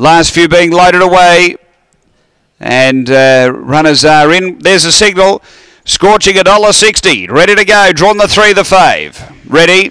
Last few being loaded away. And uh, runners are in. There's a signal. Scorching a dollar sixty. Ready to go. Drawn the three, the fave. Ready.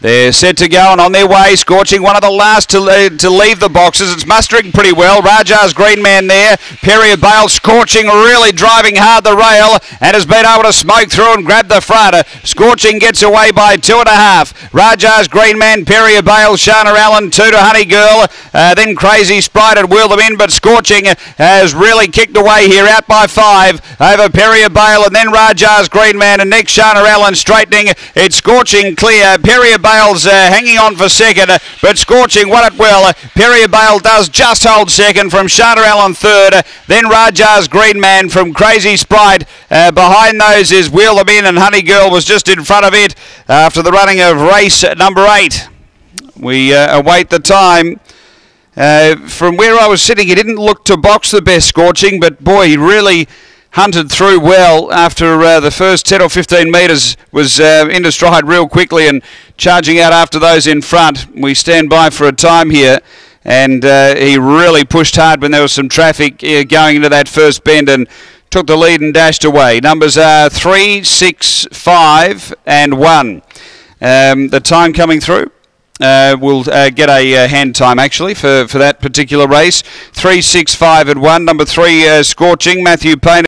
They're set to go and on their way, scorching one of the last to, uh, to leave the boxes. It's mustering pretty well. Raja's Green Man there. Perry Bale scorching, really driving hard the rail and has been able to smoke through and grab the front. Scorching gets away by two and a half. Raja's Green Man, Perry Bale, Shana Allen, two to Honey Girl. Uh, then Crazy Sprite had wheeled them in, but Scorching has really kicked away here, out by five over Perry Bale and then Raja's Green Man and next Shana Allen straightening. It's Scorching clear. Perry Bale's uh, hanging on for second, uh, but Scorching won it well. Perry Bale does just hold second from Shana Allen third. then Raja's Green Man from Crazy Sprite. Uh, behind those is Wheel Them In, and Honey Girl was just in front of it after the running of race number eight. We uh, await the time. Uh, from where I was sitting, he didn't look to box the best scorching, but boy, he really hunted through well after uh, the first 10 or 15 metres was uh, into stride real quickly and charging out after those in front. We stand by for a time here and uh, he really pushed hard when there was some traffic uh, going into that first bend and took the lead and dashed away. Numbers are 3, 6, 5 and 1. Um, the time coming through. Uh, we'll uh, get a uh, hand time actually for, for that particular race. Three, six, five, and one. Number three, uh, Scorching Matthew Payne.